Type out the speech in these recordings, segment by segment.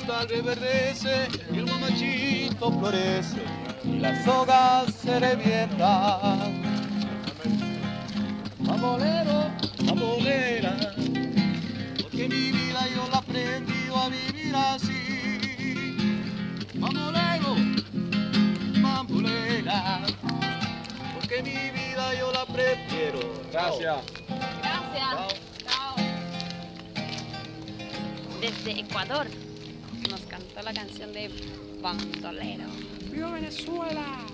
El carutal reverdece y el mamachito florece y las sogas se revientan. Mamolero, mamolera, porque mi vida yo la aprendí a vivir así. Mamolero, mamolera, porque mi vida yo la prefiero. Gracias. Gracias. Chao. Desde Ecuador la canción de Bandolero. ¡Viva Venezuela!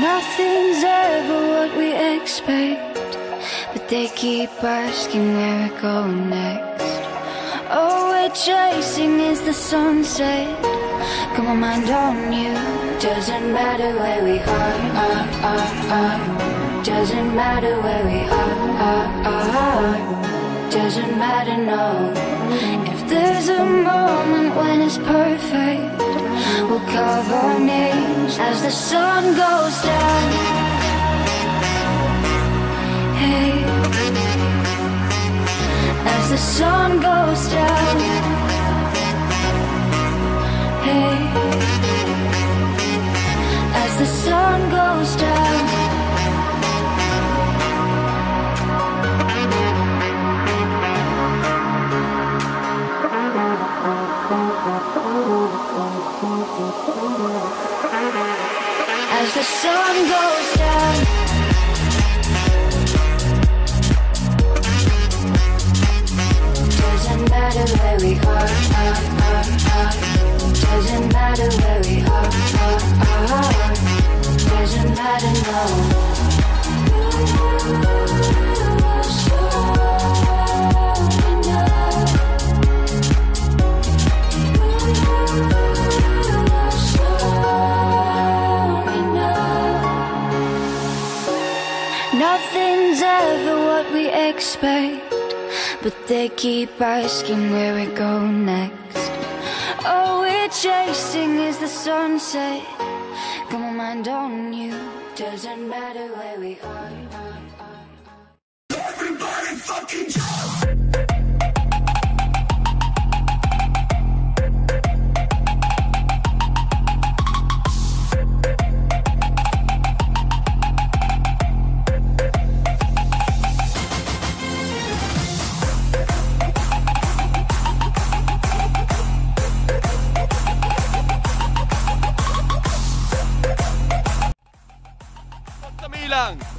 Nothing's ever what we expect, but they keep asking where we're going next. All we're chasing is the sunset. Got my mind on you. Doesn't matter where we are, are, are, are. Doesn't matter where we are, are, are. Doesn't matter, no. If there's a moment when it's perfect, we'll carve our names as the sun goes down. Hey, as the sun goes down. Matter where we are, are, are. Doesn't matter, no. Nothing's ever what we expect, but they keep asking where we go next. We're chasing is the sunset. Got my mind on you. Doesn't matter where we are. are, are. Everybody fucking jump! 그냥